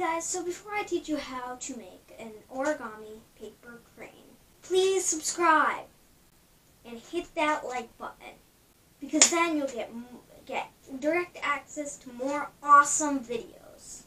guys, so before I teach you how to make an origami paper crane, please subscribe and hit that like button because then you'll get get direct access to more awesome videos.